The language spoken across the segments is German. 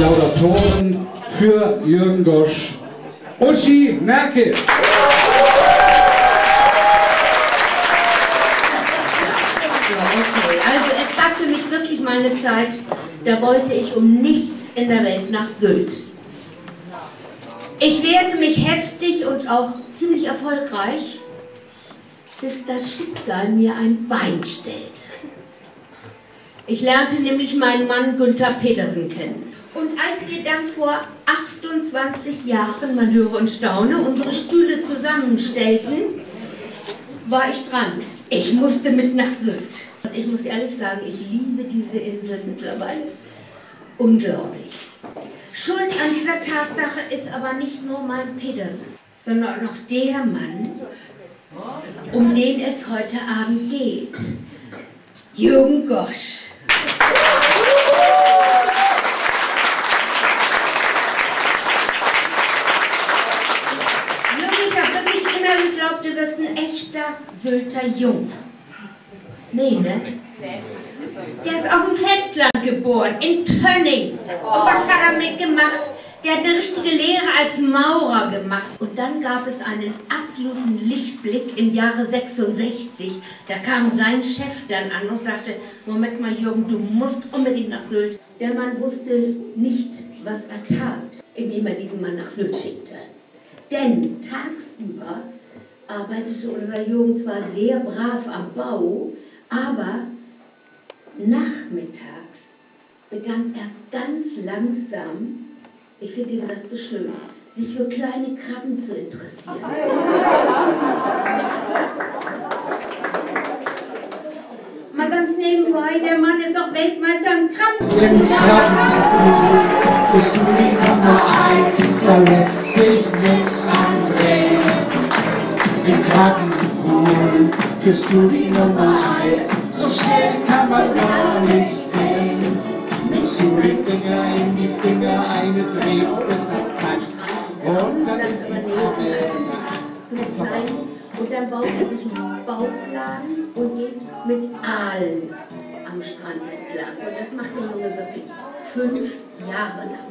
Laudatoren für Jürgen Gosch. Uschi Merkel. Also es gab für mich wirklich mal eine Zeit, da wollte ich um nichts in der Welt nach Sylt. Ich wehrte mich heftig und auch ziemlich erfolgreich, bis das Schicksal mir ein Bein stellte. Ich lernte nämlich meinen Mann Günther Petersen kennen. Und als wir dann vor 28 Jahren, man höre und staune, unsere Stühle zusammenstellten, war ich dran. Ich musste mit nach Sylt. Und ich muss ehrlich sagen, ich liebe diese Insel mittlerweile. Unglaublich. Schuld an dieser Tatsache ist aber nicht nur mein Petersen, sondern auch noch der Mann, um den es heute Abend geht. Jürgen Gosch. Jürgen, ich habe wirklich immer geglaubt, du wirst ein echter Sylter Jung. Nee, ne? Der ist auf dem Festland geboren, in Tönning. Und was hat er mitgemacht? Der hat eine richtige Lehre als Maurer gemacht. Und dann gab es einen absoluten Lichtblick im Jahre 66. Da kam sein Chef dann an und sagte, Moment mal Jürgen, du musst unbedingt nach Sylt. Der Mann wusste nicht, was er tat, indem er diesen Mann nach Sylt schickte. Denn tagsüber arbeitete unser Jürgen zwar sehr brav am Bau, aber nachmittags begann er ganz langsam, ich finde den Satz so schön, sich für kleine Krabben zu interessieren. Mal ganz nebenbei, der Mann ist auch Weltmeister im Krabben. Im Krabbenpool bist du die Nummer eins, da Im Krabbenpool bist du die Nummer eins, so schnell kann man gar nicht sehen. Nimmst du den Finger in die Finger, eine Drehung, bis das klatscht. Und dann ist die Krabbe so und dann baut er sich einen Bauchladen und geht mit Aalen am Strand entlang. Und das macht der Junge wirklich fünf Jahre lang.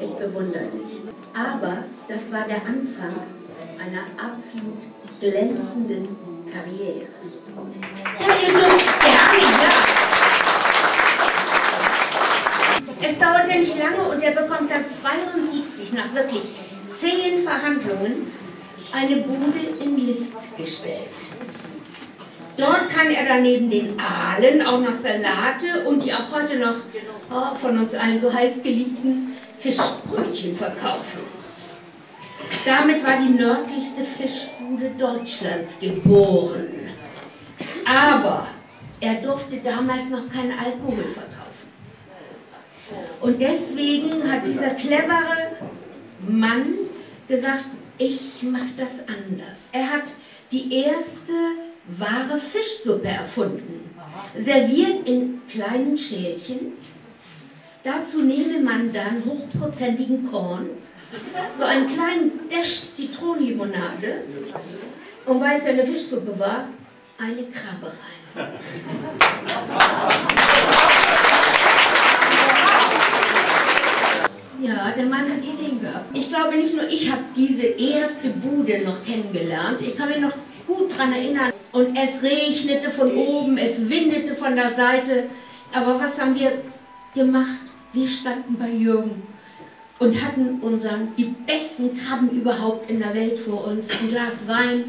Ich bewundere dich. Aber das war der Anfang einer absolut glänzenden Karriere. Dürft gerne, ja. Es nicht lange und er bekommt dann 72 nach wirklich zehn Verhandlungen eine Bude in List gestellt. Dort kann er dann neben den Aalen auch noch Salate und die auch heute noch oh, von uns allen so heiß geliebten Fischbrötchen verkaufen. Damit war die nördlichste Fischbude Deutschlands geboren. Aber er durfte damals noch keinen Alkohol verkaufen. Und deswegen hat dieser clevere Mann gesagt, ich mache das anders. Er hat die erste wahre Fischsuppe erfunden, serviert in kleinen Schälchen. Dazu nehme man dann hochprozentigen Korn, so einen kleinen Dash Zitronenlimonade und weil es ja eine Fischsuppe war, eine Krabbe rein. Ja, der Mann hat Ideen gehabt. Ich glaube nicht nur ich habe diese erste Bude noch kennengelernt. Ich kann mich noch gut daran erinnern. Und es regnete von oben, es windete von der Seite. Aber was haben wir gemacht? Wir standen bei Jürgen und hatten unseren, die besten Krabben überhaupt in der Welt vor uns. Ein Glas Wein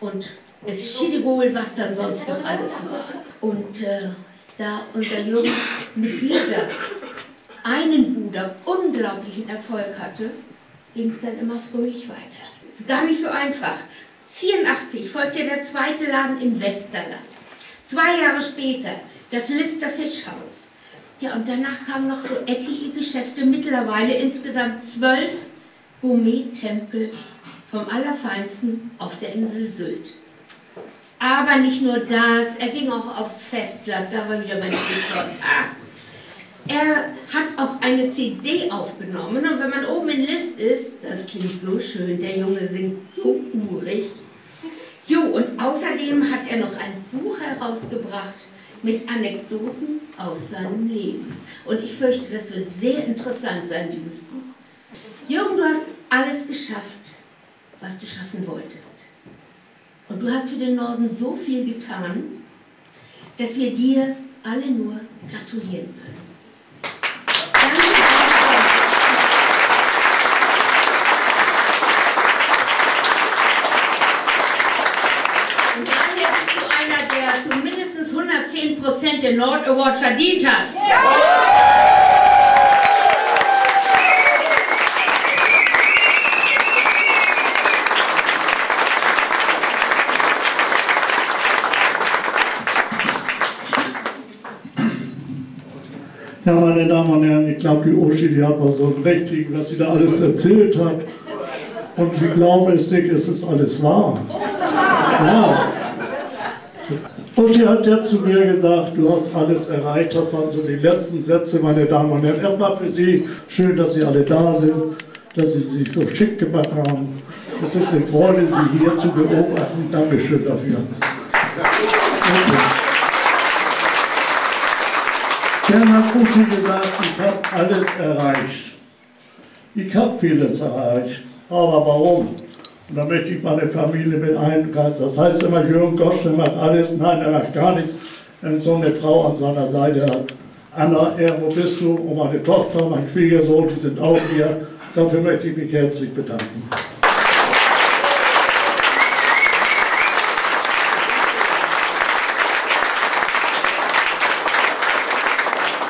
und es Schiedegol, was dann sonst noch alles war. Und äh, da unser Jürgen mit dieser einen Bruder unglaublichen Erfolg hatte, ging es dann immer fröhlich weiter. Gar nicht so einfach. 84 folgte der zweite Laden im Westerland. Zwei Jahre später das Lister Fischhaus. Ja, und danach kamen noch so etliche Geschäfte, mittlerweile insgesamt zwölf Gourmet-Tempel vom Allerfeinsten auf der Insel Sylt. Aber nicht nur das, er ging auch aufs Festland, da war wieder mein Stichwort. Ah. Er hat auch eine CD aufgenommen und wenn man oben in List ist, das klingt so schön, der Junge singt so urig. Jo, und außerdem hat er noch ein Buch herausgebracht, mit Anekdoten aus seinem Leben. Und ich fürchte, das wird sehr interessant sein, dieses Buch. Jürgen, du hast alles geschafft, was du schaffen wolltest. Und du hast für den Norden so viel getan, dass wir dir alle nur gratulieren können. Und daher bist du einer, der zumindest 110% den Nord Award verdient hat. Ja, meine Damen und Herren, ich glaube, die Uschi, die hat mal so einen richtigen, was sie da alles erzählt hat. Und sie glauben es nicht, es ist alles wahr. Ja. Uschi hat jetzt zu mir gesagt, du hast alles erreicht. Das waren so die letzten Sätze, meine Damen und Herren. Erstmal für Sie, schön, dass Sie alle da sind, dass Sie sich so schick gemacht haben. Es ist eine Freude, Sie hier zu beobachten. Dankeschön dafür. Okay. Dann hat Uschi gesagt, ich habe alles erreicht. Ich habe vieles erreicht. Aber warum? Und da möchte ich meine Familie mit eingreifen. Das heißt immer, Jürgen Gosch, der macht alles. Nein, er macht gar nichts. Wenn so eine Frau an seiner Seite hat. Anna, er, wo bist du? Und meine Tochter, mein Schwiegersohn, die sind auch hier. Dafür möchte ich mich herzlich bedanken.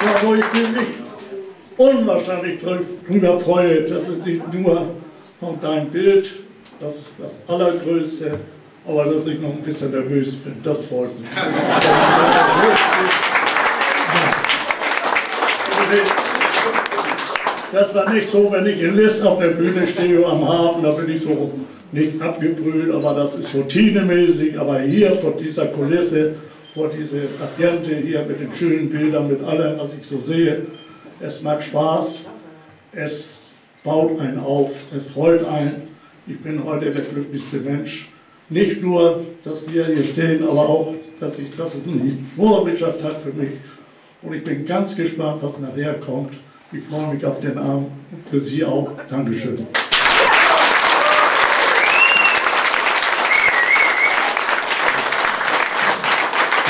Ja, wo ich mich unwahrscheinlich drüber freue, das ist nicht nur von deinem Bild, das ist das Allergrößte, aber dass ich noch ein bisschen nervös bin, das freut mich. Das war nicht so, wenn ich in List auf der Bühne stehe am Hafen, da bin ich so nicht abgebrüht, aber das ist routinemäßig. Aber hier vor dieser Kulisse, vor dieser Ambiente hier mit den schönen Bildern, mit allem, was ich so sehe, es macht Spaß, es baut einen auf, es freut einen. Ich bin heute der glücklichste Mensch. Nicht nur, dass wir hier stehen, aber auch, dass ich, das ist ein historischer Tag für mich. Und ich bin ganz gespannt, was nachher kommt. Ich freue mich auf den Abend für Sie auch. Dankeschön.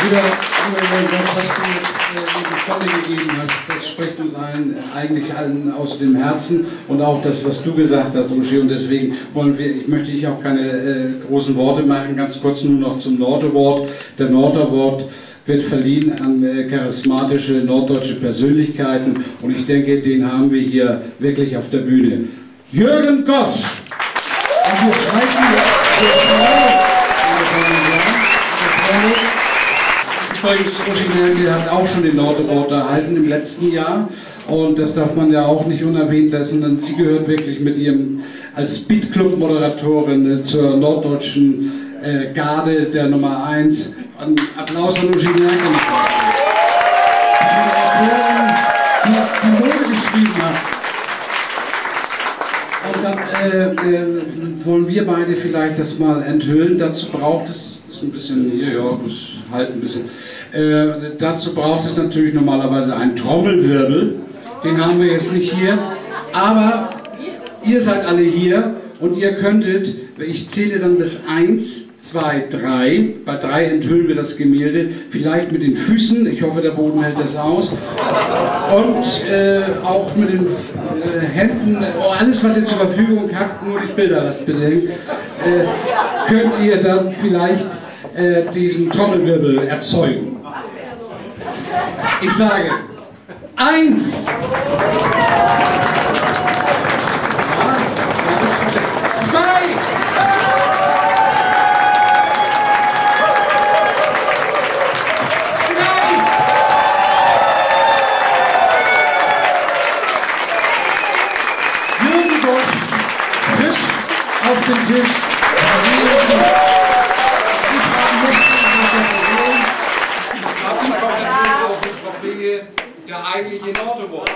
Lieber Gott, was du jetzt äh, die Volle gegeben hast, das spricht uns allen, eigentlich allen aus dem Herzen und auch das, was du gesagt hast, Roger. Und deswegen wollen wir, ich möchte ich auch keine äh, großen Worte machen, ganz kurz nur noch zum Nord Award. Der Nord Award wird verliehen an äh, charismatische norddeutsche Persönlichkeiten und ich denke, den haben wir hier wirklich auf der Bühne. Jürgen Gosch! Und wir schreiten jetzt zur Frau, Übrigens, Uschi Merkel hat auch schon den Nord Award erhalten im letzten Jahr. Und das darf man ja auch nicht unerwähnt lassen, denn sie gehört wirklich mit ihrem als Speedclub-Moderatorin zur norddeutschen äh, Garde der Nummer 1. Ein Applaus an Uschi Merkel. Die Moderatorin, die Mode geschrieben hat. Und dann äh, äh, wollen wir beide vielleicht das mal enthüllen. Dazu braucht es, ist ein bisschen hier, ja, das halt ein bisschen. Äh, dazu braucht es natürlich normalerweise einen Trommelwirbel. Den haben wir jetzt nicht hier. Aber ihr seid alle hier und ihr könntet, ich zähle dann bis 1, 2, 3. Bei 3 enthüllen wir das Gemälde. Vielleicht mit den Füßen. Ich hoffe, der Boden hält das aus. Und äh, auch mit den äh, Händen. Oh, alles, was ihr zur Verfügung habt, nur die Bilder lasst bitte. Äh, könnt ihr dann vielleicht äh, diesen Trommelwirbel erzeugen. Ich sage, eins. Auf den Tisch. der eigentliche in Orte wohnt.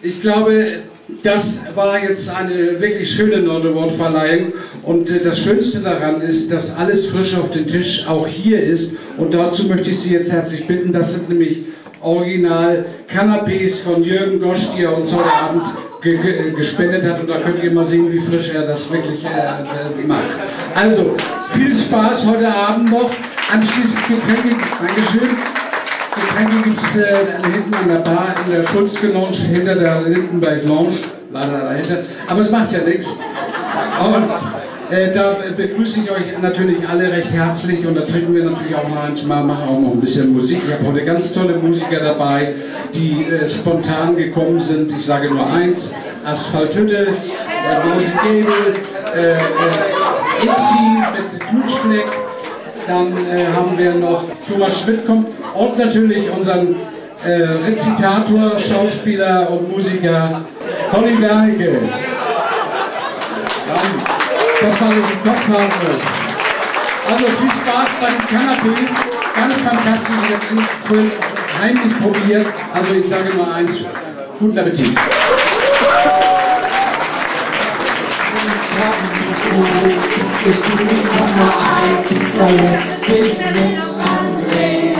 Ich glaube, das war jetzt eine wirklich schöne Nord-Award-Verleihung und äh, das Schönste daran ist, dass alles frisch auf den Tisch auch hier ist und dazu möchte ich Sie jetzt herzlich bitten, das sind nämlich original Canapés von Jürgen Gosch, die er uns heute Abend ge ge gespendet hat und da könnt ihr mal sehen, wie frisch er das wirklich äh, äh, macht. Also, viel Spaß heute Abend noch, anschließend Getränke, Dankeschön. Getränke gibt es äh, hinten an der Bar in der Schulzke Lounge, hinter der Lindenberg Lounge, leider dahinter, aber es macht ja nichts. Und äh, da begrüße ich euch natürlich alle recht herzlich und da trinken wir natürlich auch noch einmal, machen auch noch ein bisschen Musik. Ich habe heute ganz tolle Musiker dabei, die äh, spontan gekommen sind. Ich sage nur eins, Asphalthütte, äh, Rosi Gebel, äh, äh, Ixi mit Knutschfleck, dann äh, haben wir noch Thomas Schmidt kommt und natürlich unseren äh, Rezitator, Schauspieler und Musiker Colin Wernicke. Das war das im Kopf haben muss. Also viel Spaß bei den Canapés, ganz fantastisch, ich habe es vorhin heimlich probiert, also ich sage nur eins, guten Appetit. Bist du die Nummer eins, da lässt sich nichts andrehen.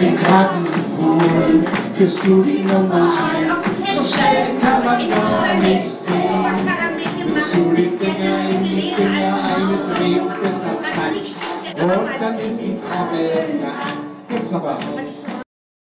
Im Quakenpool bist du die Nummer eins, so schnell kann man gar nichts eingedreht, bis das knackt.